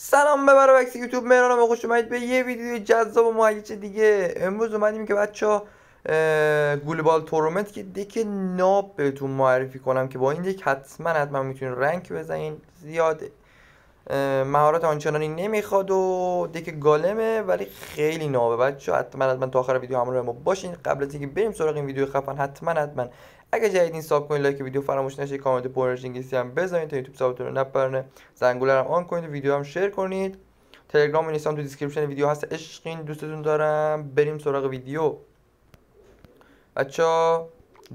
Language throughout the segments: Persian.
سلام به برو بکس یوتیوب مهرانم خوش اومدید به یه ویدیو جذاب و مهیج دیگه. امروز اومدیم که بچه ها global tournament که deck ناب بهتون معرفی کنم که با این deck حتما حتما می‌تونین rank بزنین. زیاد مهارت آنچنانی نمی‌خواد و deck golem ه ولی خیلی نابه. بچه حتما حتما تا آخر ویدیو همراه ما باشین. قبل از اینکه بریم سراغ این ویدیو خفن حتما حتما اگه جدیدین sub کنید لایک ویدیو فراموش نشه کامنت پرش انگلیسی هم بزنید تا یوتیوب sub تون رو نپرونه. زنگوله رو on کنید ویدیو هم share کنید. تلگرام و تو description ویدیو هست. عشقین دوستتون دارم. بریم سراغ ویدیو. بچه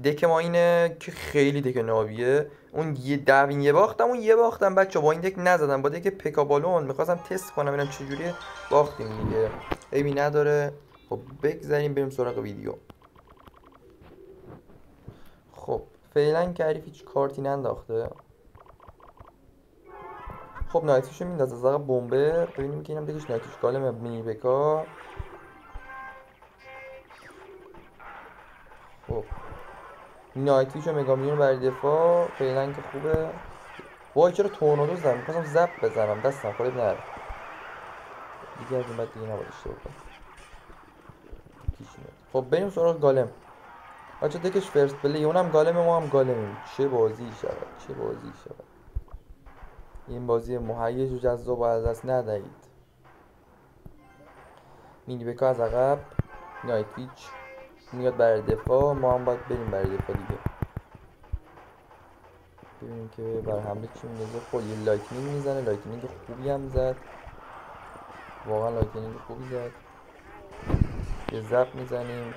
deck ما اینه که خیلی deck نابیه. اون یه دو win یه باختم اون یه باختم. بچه با این deck نزدم. با deck پکا balloon می‌خواستم تست کنم ببینم چجوری باختیم دیگه. عیبی نداره. خب بگذاریم بریم سراغ ویدیو. خب فعلا که عریف هیچ کارتی ننداخته. خب نایتیشو مینداز از بمبر ببینیم که اینم دیگه نایتیش کاله مینی بکا خب. نایتیشو مگا میلیون برای دفاع. فعلا که خوبه. وای چرا تورنادو زدم؟ می‌خواستم زب بزنم. دستم خواهد نره دیگه از این بعد دیگه نباید اشتباه خب بریم سراغ golem. بچه deckش first play اونم golem ما هم golemیم. چه بازی شود چه بازی شود. این بازی مهیج و جذاب از دست ندهید. مینی بکا از عقب میاد برای دفاع ما هم باید بریم برای دفاع دیگه. ببینیم که برای حمله چی میندازه خب یه lightning می‌زنه lightning خوبی هم زد. واقعا لایتنینگ خوبی زد. یه زب می‌زنیم.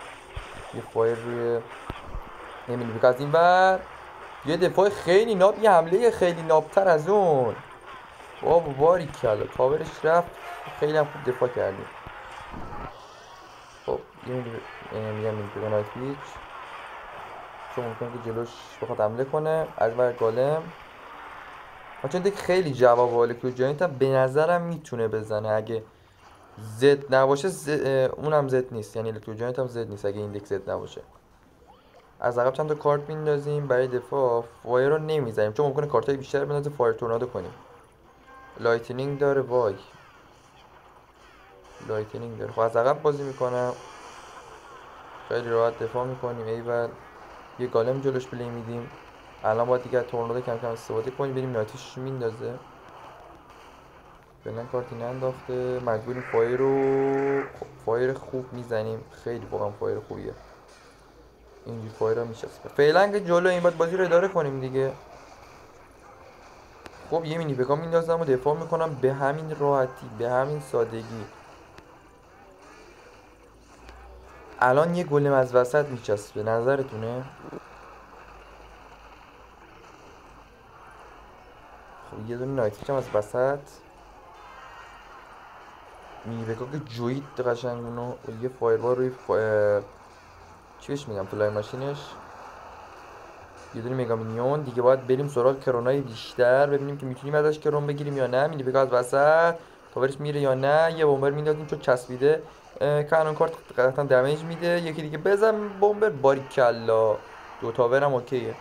یه فایر روی نمی‌دونی از این ور. یه دفاع خیلی ناب یه حمله خیلی نابتر از اون. بابا باری کلا. کاورش رفت. خیلی هم خوب دفاع کردیم. خب یه میگم این نایت پیچ. چون ممکنه که جلوش بخواد حمله کنه. از بر گالم. چون دیگه خیلی جواب والکیو جاینت هم به نظرم می‌تونه بزنه. اگه زد نباشه زد اونم زد نیست. یعنی الکتروجاینت هم زد نیست. اگه این دک زد نباشه. از عقب چند تا کارت میندازیم. برای دفاع فایر رو نمی‌زنیم چون ممکنه کارت های بیشتر بندازه فایر تورنادو کنیم. لایتنینگ داره وای. لایتنینگ داره. خب از عقب بازی می‌کنم. خیلی راحت دفاع می‌کنیم. ایول یه گالم جلوش پلی میدیم. الان باید دیگه تورنادو کم کم استفاده کنیم. بریم نایتیش میندازه. فعلا کارتی ننداخته مجبوریم فایر رو فایر خوب می‌زنیم. خیلی واقعا فایر خوبیه. اینجوری فایر میشسته. فعلا که جلو این باید بازی رو اداره کنیم دیگه. خب یه مینی بگاه میندازم و دفاع می‌کنم. به همین راحتی به همین سادگی. الان یه گلم از وسط میچسبه. نظرتونه؟ خب یه دونه نایتیک هم از وسط. میوهکا که جوید قشنگ اونو یه فایربار روی فا... چی بهش میگم فلای ماشینش یه دونه مگا مینیون دیگه باید بریم سراغ کرونای بیشتر ببینیم که می‌تونیم ازش کرون بگیریم یا نه میوهکا از وسط تاورش میره یا نه یه بمبر میندازیم چون چسبیده کانون کارت قطعا دمیج میده یکی دیگه بزن بمبر باری کلا دو تاورم اوکیه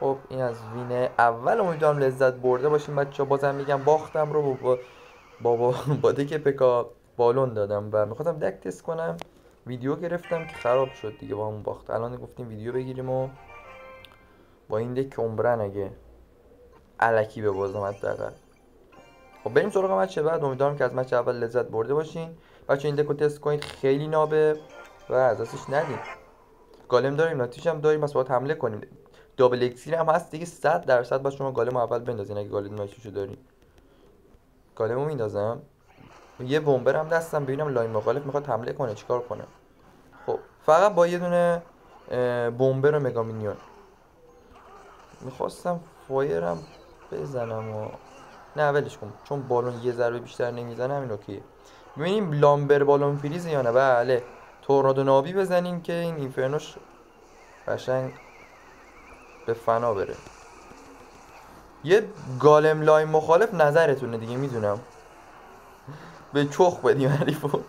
خب این از وین اول امیدوارم لذت برده باشیم بچه بازم میگم باختم رو با بابا با دک پکا بالون دادم و می‌خواستم دک تست کنم. ویدیو گرفتم که خراب شد دیگه با همون باخت. الان گفتیم ویدیو بگیریم و با این دک عمرن اگه علکی به بازم حداقل. خب بریم سراغ match بعد. امیدوارم که از match اول لذت برده باشین. بچه این deckو تست کنید. خیلی نابه و از دستش ندید golem داریم night witch هم داریم. پس باید حمله کنیم. double elixir هم هست دیگه. 100 درصد با شما golem اول بندازین اگه golem night witchو دارین. golemو میندازم؟ یه bomber هم دستم ببینم lane مخالف می‌خواد حمله کنه چیکار کنه؟ خب فقط با یه دونه bomber و mega minion می‌خواستم fireم بزنم و نه ولش کن. چون balloon یه ضربه بیشتر نمی‌زنه همین okayه. ببینیم lumber balloon freeze یا نه؟ بله. tornado نابی بزنیم که این infernoش قشنگ به فنا بره. یه golem lane مخالف نظرتونه دیگه می‌دونم. به چخ بدیم حریفو.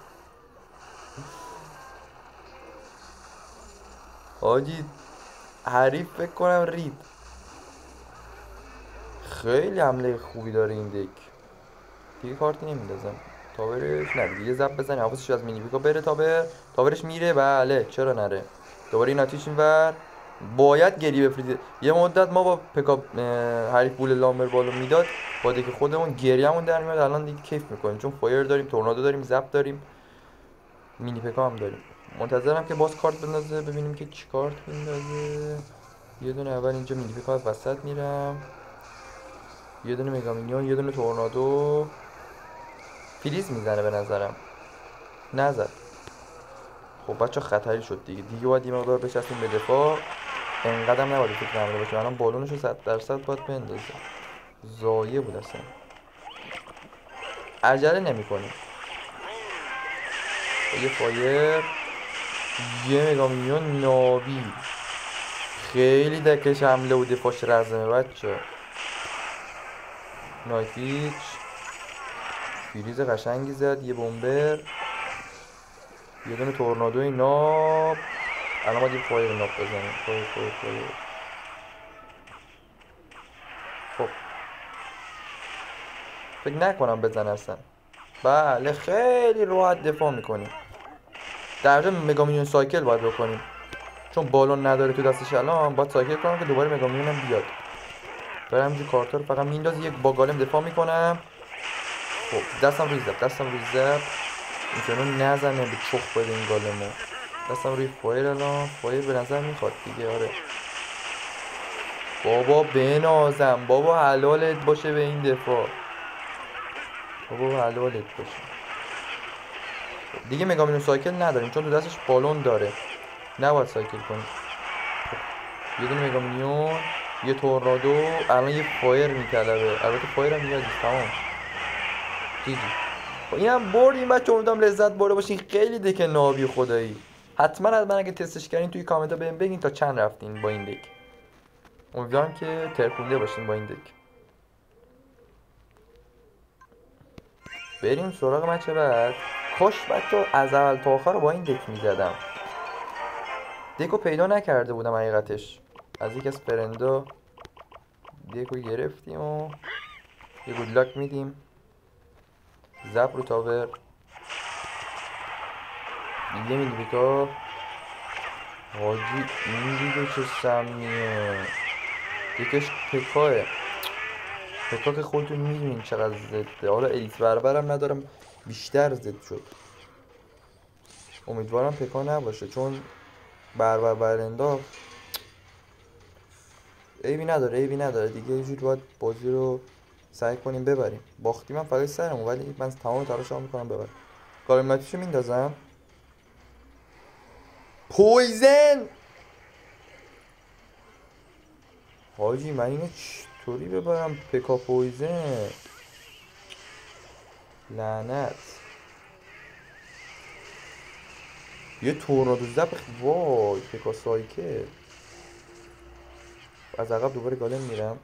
حاجی حریف فکر رید. خیلی حمله خوبی داره این دک. دیگه کارتی نمیندازم. تاورش نه دیگه زب بزنی حواسش از مینی پیکا بره تاور. تاورش میره بله. چرا نره؟ دوباره این آتیش اینور. باید گری بفریزه یه مدت ما با پکاپ حریف بول لامبر بالو می‌داد. با که خودمون گریهمون در میاد. الان دیگه کیف می‌کنیم. چون فایر داریم تورنادو داریم زب داریم. مینی پکا هم داریم. منتظرم که باز کارت بندازه. ببینیم که چی کارت بندازه. یه دونه اول اینجا مینی پکا وسط میرم. یه دونه مگامینیون یه دونه تورنادو. فریز می‌زنه به نظرم. نزد. خب بچه خطری شد دیگه. دیگه باید یه مقدار بچسبیم به دفاع. انقدر نباید فکر نمیده باشه. الان بالونش رو صد درصد باید بندازه. زایه بود اصلا. عجله نمی کنیم یه fire. یه mega minion نابی. خیلی deckش حمله و دفاعش رزمه بچه. night witch. freeze قشنگی زد یه bomber یه دونه tornadoی ناب الان باید یه fire ناب بزنیم. fire fire خب. فکر نکنم بزن اصلا. بله خیلی راحت دفاع می‌کنیم. در مگامیون سایکل باید بکنیم. چون بالون نداره تو دستش الان باید سایکل کنم که دوباره هم بیاد. برم اینجا کارتا رو فقط میندازی یک با گالم دفاع می‌کنم. خب دستم روی زب دستم روی زب اینجانو نزنه به چخ بده این گالمو. دستم روی فایر الان. فایر به نظر می‌خواد دیگه آره. بابا بنازم. بابا حلالت باشه به این دفاع. بابا حلالت باشه. دیگه mega minion cycle نداریم؟ چون تو دستش balloon داره. نباید cycle کنیم خب. یه دونه mega minion یه tornado. الان یه fire میطلبه. البته fire هم میاد تمام. GG خب این هم بردیم بچه امیدوارم لذت برده باشین خیلی deck نابی خدایی. حتما از من اگه تستش کردین توی کامنت ها بهم بگین تا چند رفتین با این دک. امیدوارم که ترکونده باشین با این دک. بریم سراغ مچه بعد. کاش بچه از اول تا آخر رو با این دک می‌زدم. دکو پیدا نکرده بودم حقیقتش. از یک از فرندا دکو گرفتیم و یه گودلاک میدیم. زب رو تاور یه میلی بیکا حاجی این چه سمیه یکش پکاه پکا که خودتون می‌دونین چقدر زده حالا الیت بربرم ندارم بیشتر زد شد امیدوارم پکا نباشه چون بربر برندا عیبی نداره عیبی نداره دیگه یه جور باید بازی رو سعی کنیم ببریم باختی من فقط سرم ولی من تمام تلاشمو می‌کنم ببرم گالماتیشو میندازم پویزن حاجی من اینو چطوری ببرم؟ پکا پویزن لعنت. یه تورنادو زب وای پکا سایکل از عقب دوباره گالم میرم.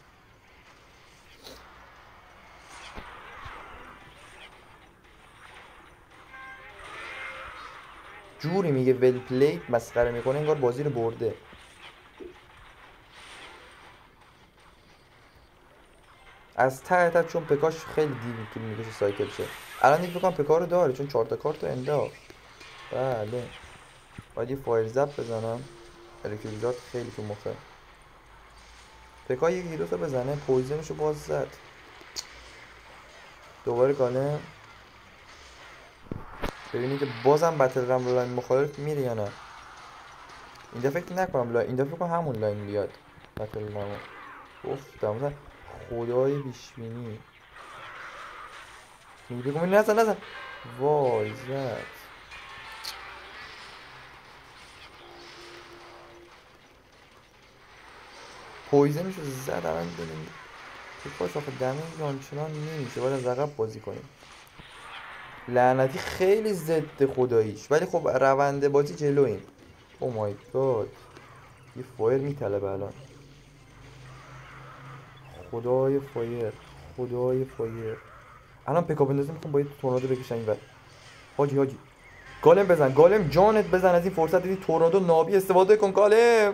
جوری میگه ول پلیت مسخره می‌کنه انگار بازی رو برده. از ته ته چون پکاش خیلی دیر طول می‌کشه سایکل شه. الان دیگه بکنم پکا رو داره چون چهار تا کارت انداخت بله. باید یه فایر زب بزنم. الکتریزات خیلی تو مخه. پکا یکی دو تا بزنه پویزنشو باز زد. دوباره گانه. ببینید که بازم بتل رم رو لاین مخالف میره یا نه. این دفعه که نکنم لاین این دفعه کنم همون لاین بیاد بتل رم گفتم مثلا خدای بیشبینی میگه بگم نزن نزن. وای زد poison ش رو زد الان ببینید فکر آخه damage آنچنان نمیشه. باید از عقب بازی کنیم. لعنتی خیلی ضد خداییش. ولی خب روند بازی جلویم. oh my god یه fire میطلبه الان. خدای fire. خدای fire. الان Pekka بندازیم می‌خوام با یه tornado بکشن اینور حاجی حاجی. golem بزن. golem جانت بزن. از این فرصت دیدی tornado نابی استفاده کن golem.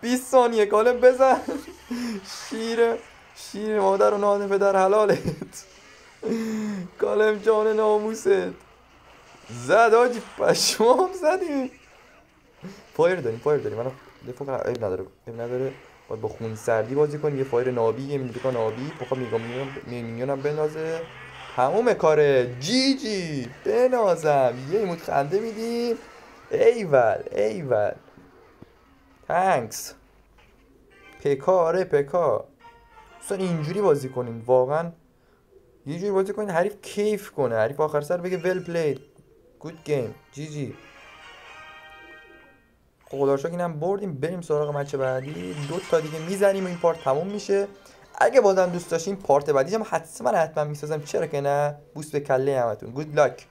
20 ثانیه. golem بزن. شیر شیر مادر و نان پدر حلالت. golem جان ناموست. زد حاجی پشمام زدیم fire داریم fire داریم. من دفاع عیب نداره عیب نداره. باید با خون سردی بازی کنیم. یه fire نابی یه mini Pekka نابی. بخواد mega minion هم بندازه. تموم کاره GG بندازم. یه emote خنده میدیم. ایول ایول. thanks Pekka آره Pekka دوستان اینجوری بازی کنین. واقعا یه جوری بازی کنین حریف کیف کنه. حریف آخر سر بگه well played good game GG خدا شکر اینم بردیم. بریم سراغ match بعدی. دو تا دیگه می‌زنیم و این part تموم میشه. اگه بازم دوست داشتین part بعدی هم حتما حتما می‌سازم. چرا که نه؟ بوست به کله همتون. good luck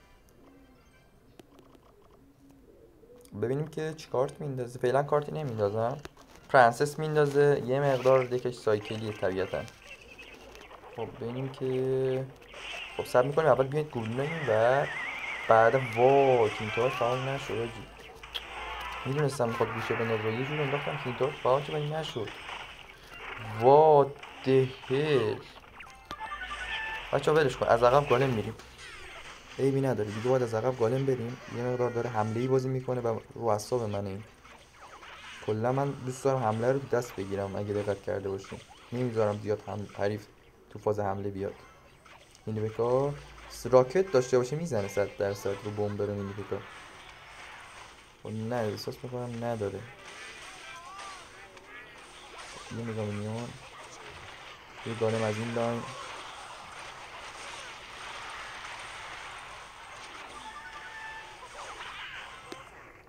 ببینیم که چی کارت میندازه. فعلا کارتی نمیندازم. princess میندازه. یه مقدار deck ش cycle یه طبیعتا. خب ببینیم که خب صبر می‌کنیم اول بیاید گلوله این و بعد وا کینتار فعال نشد آجی. می‌دونستم می‌خواد گوشه بندازه یه جور انداختم کینتار فعال که ولی نشد. وا دهل بچه ولش کن از عقب گالم میریم. عیبی نداره دیگه باید از عقب گالم بریم. یه مقدار داره حمله ای بازی می‌کنه و رو اعصاب من این. کلا من دوست دارم حمله رو دست بگیرم اگه دقت کرده باشیم نمی‌ذارم زیاد هم حریف تو فاز حمله بیاد. مینیبکا راکت داشته باشه می‌زنه صد درصد رو بمب بره مینیبکا خب نه احساس می‌کنم نداره. یه نگاه میان. یه گانم از این لاین.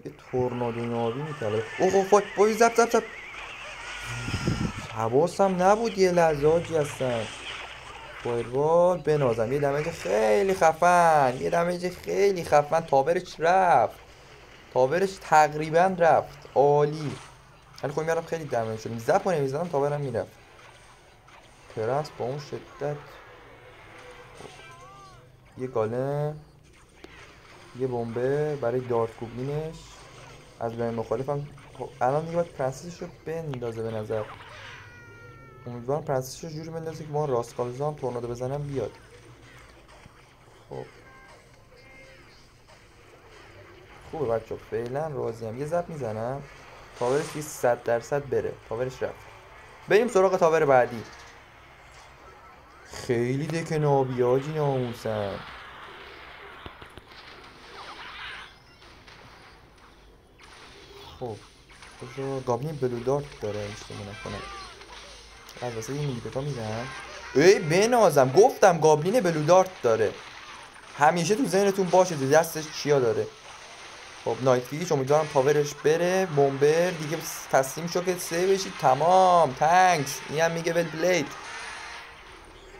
یه تورنادو نابی میتره اوه فاک بایی زب زب زب. حواسم نبود یه لحظه آجی هستن فایروال بنازم. یه دمیج خیلی خفن. یه دمیج خیلی خفن. تاورش رفت. تاورش تقریبا رفت. عالی. خب میرم خیلی دمیج شدیم زب رو نمی‌زدم تاورم می‌رفت. ترنس با اون شدت. یه گالم یه بمبه برای دارت کوبینش از بین مخالفم. خب الان دیگه باید princess ش رو بندازه به نظر. امیدوارم princess ش رو جوری بندازه که ما rascals ا هم tornado بزنم بیاد. خب. خوبه بچه فعلا راضیم یه zap می‌زنم. tower ش یه صد درصد بره. tower ش رفت. بریم سراغ tower بعدی. خیلی deck نابیه حاجی ناموسا. خب. بذار گابلین بلو دارت داره اشتباه نکنم. از واسه یه میلیپکا می‌زنم ای بنازم گفتم گابلین بلو دارت داره. همیشه تو ذهنتون باشه تو دستش چیا داره. خب نایت فیش امیدوارم پاورش بره. بمبر دیگه تسلیم شو که سه بشید تمام. تنکس این میگه ول بلید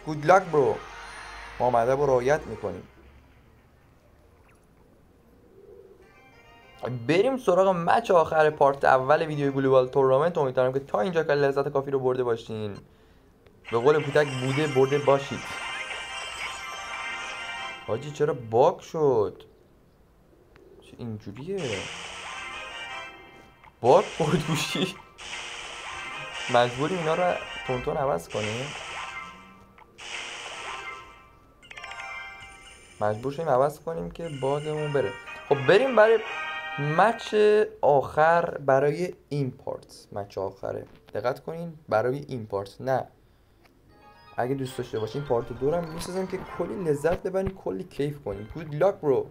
گود لاک برو. ما مدب رو رعایت می‌کنیم. بریم سراغ match آخر part اول ویدیو global tournament. امیدوارم که تا اینجا که لذت کافی رو برده باشین. به قول پوتک بوده برده باشید. حاجی چرا bug شد؟ چه اینجوریه؟ bug خورد گوشی. مجبوریم اینا رو تندتند عوض کنیم. مجبور شدیم عوض کنیم که باگمون بره. خب بریم برای مچ آخر برای این پارت مچ آخره. دقت کنین برای این پارت نه. اگه دوست داشته باشین پارت دورم می‌سازم که کلی لذت ببرین کلی کیف کنین. گود لاک برو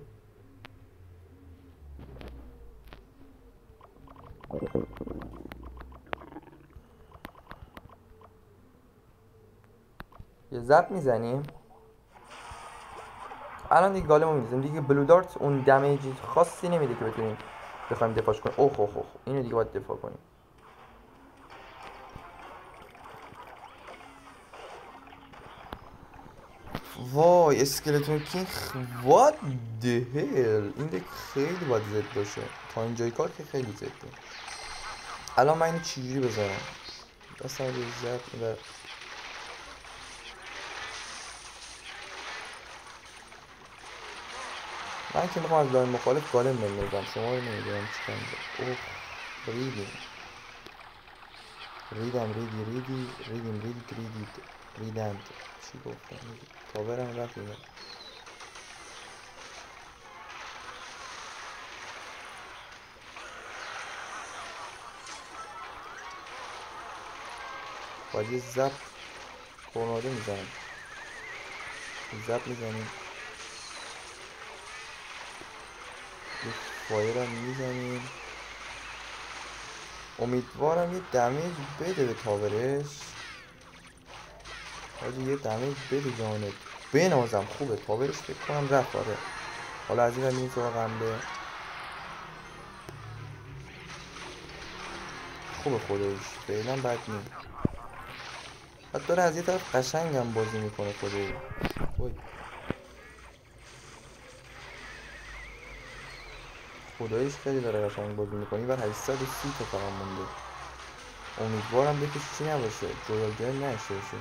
یه زب می‌زنیم. الان دیگه گالمو میریزیم. دیگه بلو دارت اون دمیج خاصی نمیده که بتونیم بخوایم دفاعش کنیم. اوه اوه اوه. اینو دیگه باید دفاع کنیم. وای اسکلتون کینگ وات the hell این دیگه خیلی باید زد باشه. تا اینجای کار که خیلی زده الان من اینو چجوری بذارم اصلا زد و من که می‌خوام از لاین مخالف گالم بندازم. شما رو نمی‌دونم چی کنم اوه ریدیم. ریدم ریدی ریدی ریدیم ریدی ریدی ریدند چی گفتم؟ تاورم رفت اینا. باید یه زب تورنادو می‌زنم. زب می‌زنیم. فایر هم می‌زنیم. امیدوارم یه دمیج بده به تاورش. حاجی یه دمیج بده جانت. بنازم خوبه. تاورش فکر کنم رفت آره. حالا از این هم این سراغ حمله. خوبه خودش. فعلا بد نیم حتی داره از یه طرف قشنگ هم بازی می‌کنه خودش. خدایش خیلی داره قشنگ بازی می‌کنی و 830 تا فقط مونده. امیدوارم بکش چی نباشه. جویل گیر نشه باشه.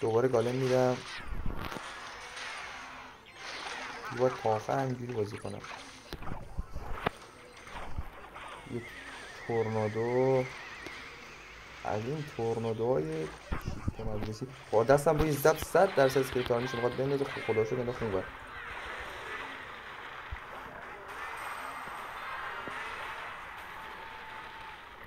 دوباره گالم میدم. تا آخر همینجوری بازی کنم. یه تورنادو. از این تورنادوهای مجلسی. با دستم روی زب صد درصد اسکریپت آرمیش می‌خواد بندازه خدا شد انداخت اونور.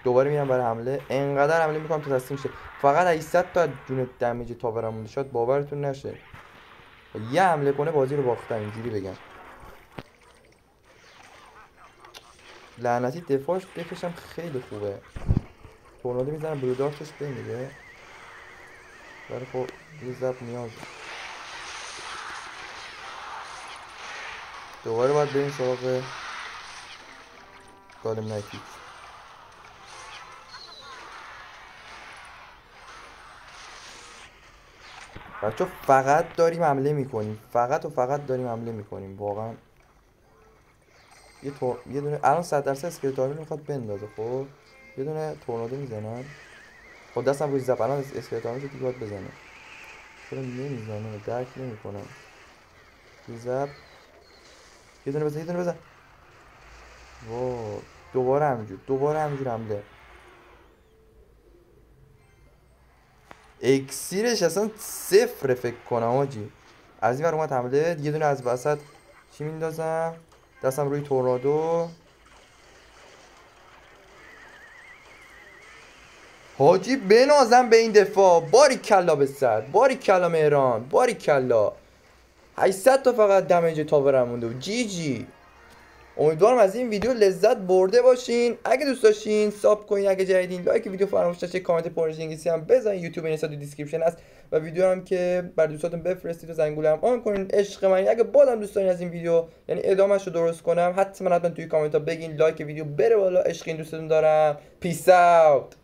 دوباره میرم برای حمله. انقدر حمله می‌کنم تا تسلیم شه. فقط 800 تا جون دمیج تاورم مونده شاید باورتون نشه. یه حمله کنه بازی رو باختم اینجوری بگم. لعنتی دفاعش بکشم خیلی خوبه. تورنادو می‌زنم برودارتش بمیره. ولی خب یه زب نیاز. دوباره باید بریم سراغ گالم نایتیک بچه فقط داریم حمله می‌کنیم. فقط و فقط داریم حمله می‌کنیم. واقعا یه, تور... یه دونه الان صد درصد اسکلت می‌خواد بندازه خب؟ یه دونه تورنادو می‌زنن. خب دستم روی زب الان اسکلت آرمیش دیگه باید بزنه چرا نمی‌زنه درک نمی‌کنم. زب یه دونه بزن یه دونه بزن. وا دوباره همینجور دوباره همینجور حمله. اکسیرش اصلا صفر فکر کنم آجی. از این ور اومد حمله یه دونه از وسط چی میندازم؟ دستم روی تورنادو. حاجی بنازم به این دفاع. باری کلا به سر. باری کلا مهران. باری کلا. 800 تا فقط damage tower م مونده و GG. امیدوارم از این ویدیو لذت برده باشین. اگه دوست داشتین sub کنین. اگه جدیدین لایک ویدیو فراموش نشه کامنت پرنش انگلیسی هم بزنین. یوتیوب این تو description هست. و ویدیو هم که برا دوستاتون بفرستید و زنگوله هم on کنین. عشق من اگه بازم دوست دارین از این ویدیو یعنی ادامهش رو درست کنم حتما حتما توی کامنت ها بگین. لایک ویدیو بره بالا. عشق این دوستتون دارم. peace out